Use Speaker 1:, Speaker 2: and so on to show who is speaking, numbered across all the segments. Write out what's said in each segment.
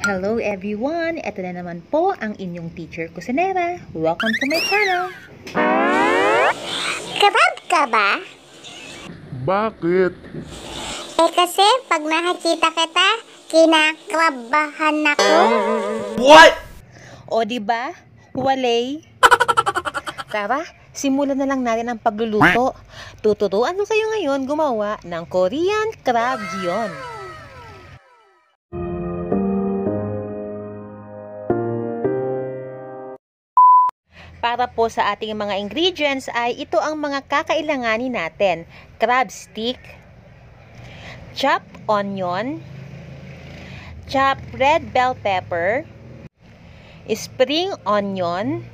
Speaker 1: Hello everyone! Ito na naman po ang inyong teacher kusinera. Welcome to my channel!
Speaker 2: Kabab ka ba?
Speaker 3: Bakit?
Speaker 2: Eh kasi pag nakikita kita, kinakabahan ako.
Speaker 1: O di ba? Walay! Tara, simulan na lang natin ang pagluluto. Tuturuan ko kayo ngayon gumawa ng Korean crab gion. Para po sa ating mga ingredients ay ito ang mga kakailanganin natin. Crab stick, chopped onion, chopped red bell pepper, spring onion,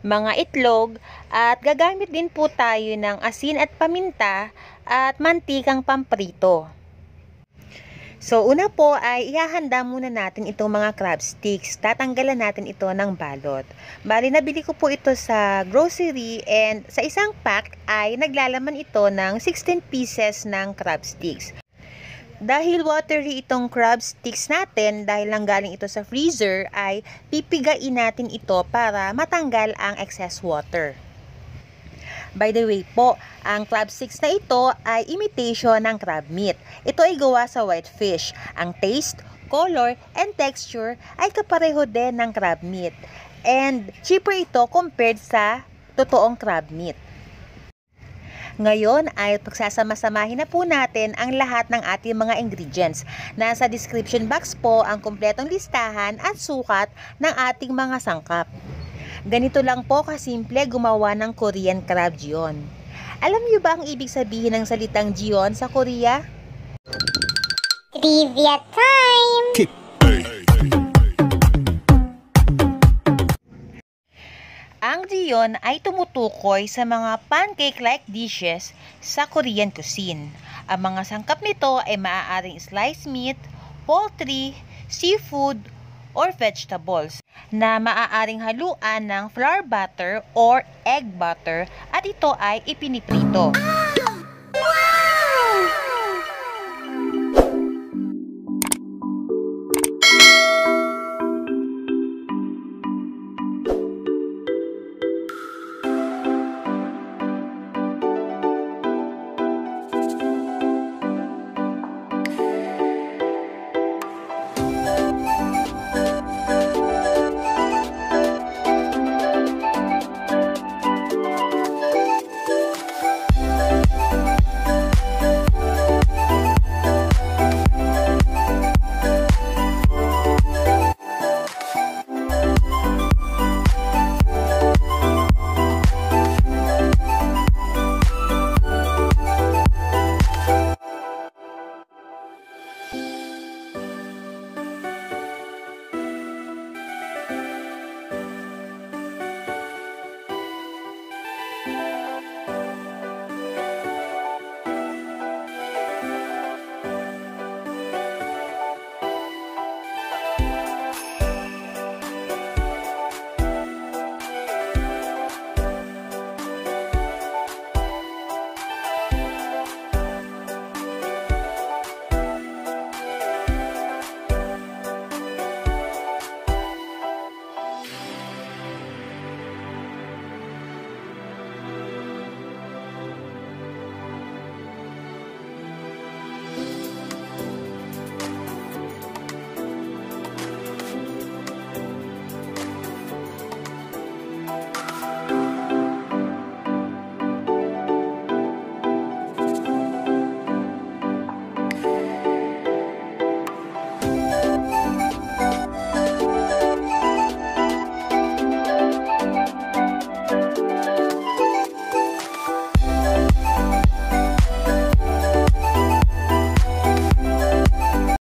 Speaker 1: mga itlog, at gagamit din po tayo ng asin at paminta at mantikang pamprito. So, una po ay ihahanda muna natin itong mga crab sticks. Tatanggalan natin ito ng balot. Bali, nabili ko po ito sa grocery and sa isang pack ay naglalaman ito ng 16 pieces ng crab sticks. Dahil watery itong crab sticks natin, dahil lang galing ito sa freezer, ay pipigain natin ito para matanggal ang excess water. By the way po, ang crab sticks na ito ay imitation ng crab meat. Ito ay gawa sa white fish. Ang taste, color, and texture ay kapareho din ng crab meat. And cheaper ito compared sa totoong crab meat. Ngayon ay pagsasama-samahin na po natin ang lahat ng ating mga ingredients. Nasa description box po ang kumpletong listahan at sukat ng ating mga sangkap. Ganito lang po kasimple gumawa ng Korean crab gion. Alam niyo ba ang ibig sabihin ng salitang gion sa Korea?
Speaker 2: Trivia time!
Speaker 1: Ang gion ay tumutukoy sa mga pancake-like dishes sa Korean cuisine. Ang mga sangkap nito ay maaaring sliced meat, poultry, seafood, or vegetables na maaaring haluan ng flour butter or egg butter at ito ay ipiniprito.